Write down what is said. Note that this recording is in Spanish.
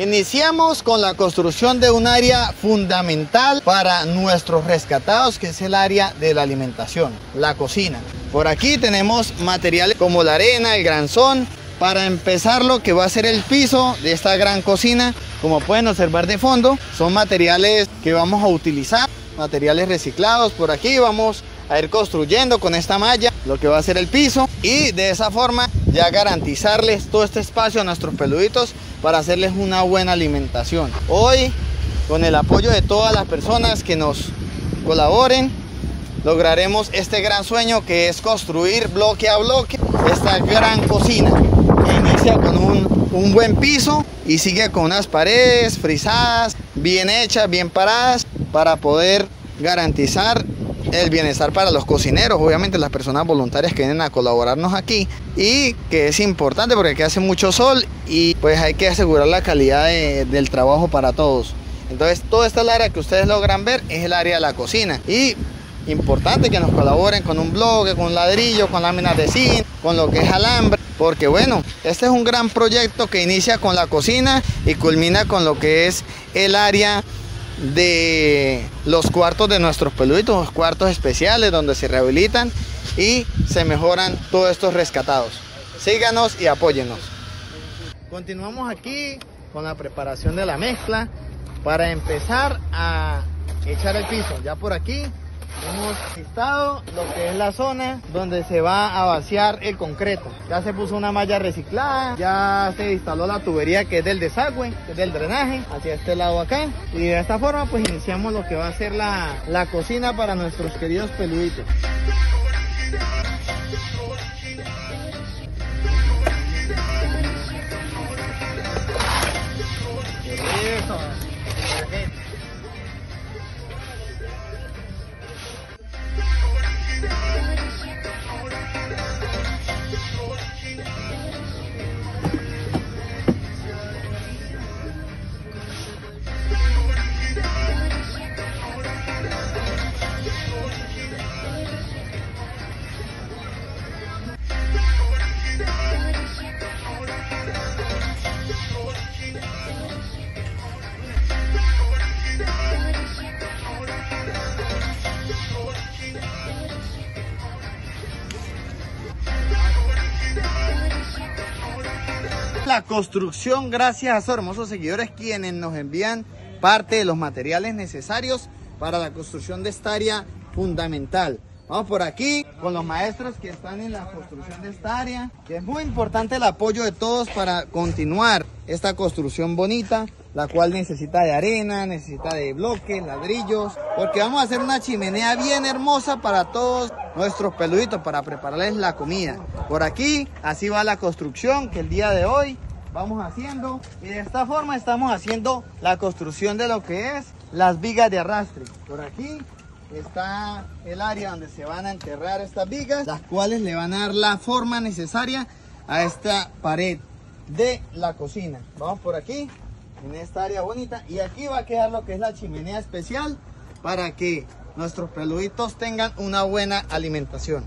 Iniciamos con la construcción de un área fundamental para nuestros rescatados, que es el área de la alimentación, la cocina. Por aquí tenemos materiales como la arena, el granzón, para empezar lo que va a ser el piso de esta gran cocina. Como pueden observar de fondo, son materiales que vamos a utilizar, materiales reciclados. Por aquí vamos a ir construyendo con esta malla lo que va a ser el piso y de esa forma ya garantizarles todo este espacio a nuestros peluditos para hacerles una buena alimentación. Hoy, con el apoyo de todas las personas que nos colaboren, lograremos este gran sueño que es construir bloque a bloque esta gran cocina que inicia con un, un buen piso y sigue con unas paredes frisadas, bien hechas, bien paradas para poder garantizar el bienestar para los cocineros, obviamente las personas voluntarias que vienen a colaborarnos aquí y que es importante porque aquí hace mucho sol y pues hay que asegurar la calidad del trabajo para todos. Entonces toda esta área que ustedes logran ver es el área de la cocina y importante que nos colaboren con un bloque, con ladrillo, con láminas de zinc, con lo que es alambre, porque bueno, este es un gran proyecto que inicia con la cocina y culmina con lo que es el área de los cuartos de nuestros peluditos, los cuartos especiales donde se rehabilitan y se mejoran todos estos rescatados. Síganos y apóyennos. Continuamos aquí con la preparación de la mezcla para empezar a echar el piso. Ya por aquí hemos listado lo que es la zona donde se va a vaciar el concreto. Ya se puso una malla reciclada, ya se instaló la tubería que es del desagüe, que es del drenaje, hacia este lado acá. Y de esta forma pues iniciamos lo que va a ser la, la cocina para nuestros queridos peluditos. La construcción gracias a sus hermosos seguidores quienes nos envían parte de los materiales necesarios para la construcción de esta área fundamental. Vamos por aquí con los maestros que están en la construcción de esta área, que es muy importante el apoyo de todos para continuar esta construcción bonita, la cual necesita de arena, necesita de bloques, ladrillos, porque vamos a hacer una chimenea bien hermosa para todos nuestros peluditos, para prepararles la comida. Por aquí, así va la construcción que el día de hoy vamos haciendo. Y de esta forma estamos haciendo la construcción de lo que es las vigas de arrastre. Por aquí está el área donde se van a enterrar estas vigas, las cuales le van a dar la forma necesaria a esta pared de la cocina. Vamos por aquí, en esta área bonita. Y aquí va a quedar lo que es la chimenea especial para que nuestros peluditos tengan una buena alimentación.